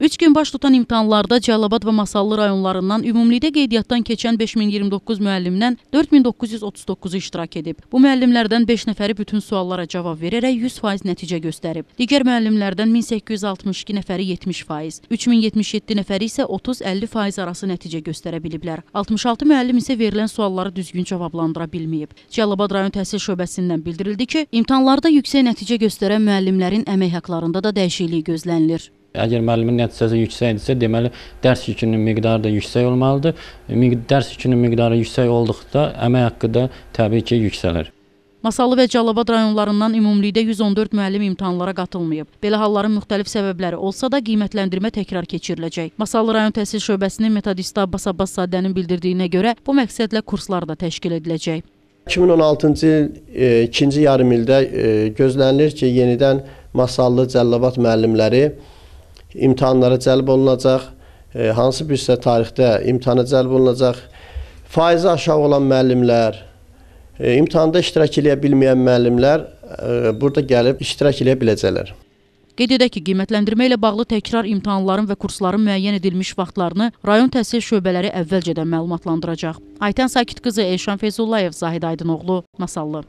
3 gün baş tutan imtahanlarda Cəlilabad və Masallı rayonlarından ümumilikdə qeydiyyatdan keçən 5029 müəllimdən 4939-u iştirak edib. Bu müəllimlərdən 5 nəfəri bütün suallara cavab verərək 100% nəticə göstərib. Digər müəllimlərdən 1862 nəfəri 70%, 3077 nəfəri isə 30-50% arası nəticə göstərə biliblər. 66 müəllim isə verilən sualları düzgün cavablandıra bilməyib. Cəlilabad rayon təhsil şöbəsindən bildirildi ki, imtahanlarda yüksək nəticə göstərən müəllimlərin əmək haqqlarında da dəyişiklik gözlənilir. Əgər müəllimin nəticəsi yüksəkdirsə, deməli dərs yükünün miqdarı da yüksək olmalıdır. Dərs yükünün miqdarı yüksək olduqda əmək haqqı da təbii ki, yüksəlir. Masallı və Cəlilabad rayonlarından ümumilikdə 114 müəllim imtahanlara qatılmayıb. Belə halların müxtəlif səbəbləri olsa da qiymətləndirmə təkrar keçiriləcək. Masallı rayon təhsil şöbəsinin metodisti Abbas Abbasszadənin bildirdiyinə görə bu məqsədlə kurslar da təşkil ediləcək. 2016-cı il e, ikinci yarım ildə e, gözlənilir ki, yenidən Masallı, Cəlilabad müəllimləri imtahanlara cəlb olunacaq. E, hansı birsə tarixdə imtahana cəlb olunacaq. Faizi aşağı olan müəllimlər, e, imtahanda iştirak edə bilməyən müəllimlər e, burada gəlib iştirak edə biləcəklər. Qeyd edək ki, qiymətləndirmə ilə bağlı təkrar imtahanların və kursların müəyyən edilmiş vaxtlarını rayon təhsil şöbələri əvvəlcədən məlumatlandıracaq. Aytən Sakit qızı Elşan Feyzullayev, Zahid Aydınoğlu, Masallı.